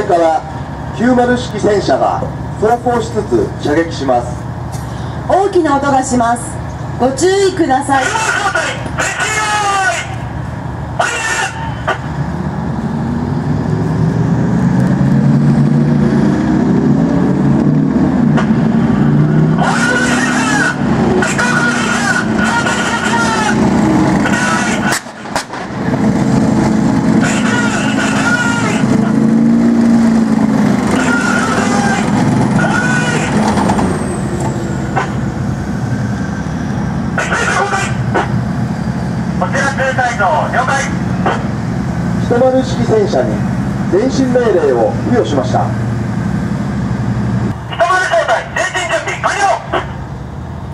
れから90式戦車が走行しつつ射撃します。大きな音がします。ご注意ください。こちら中隊長了解一丸式戦車に前進命令を付与しました一丸小隊前進準備完了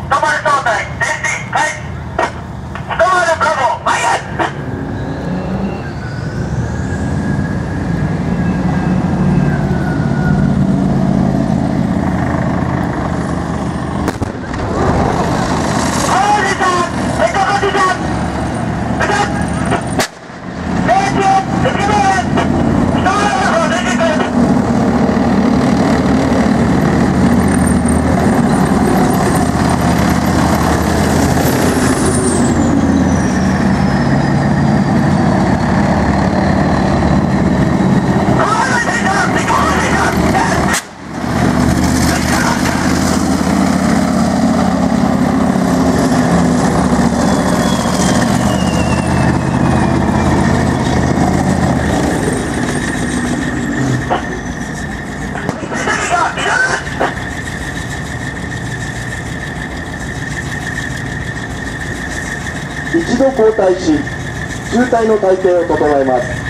一丸小隊前進開始一丸ブラボー前へ一度交代し中隊の体制を整えます。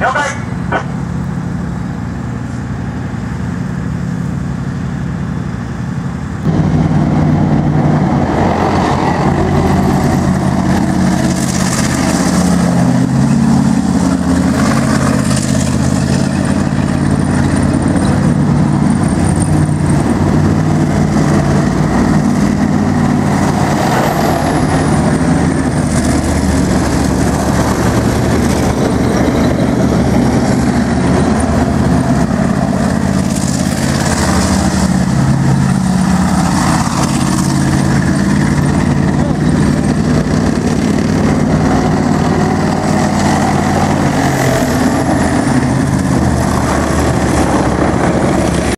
了解。